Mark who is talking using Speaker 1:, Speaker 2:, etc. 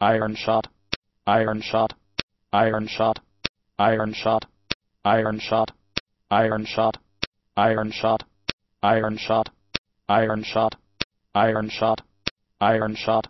Speaker 1: iron shot, iron shot, iron shot, iron shot, iron shot, iron shot, iron shot, iron shot, iron shot, iron shot, iron shot,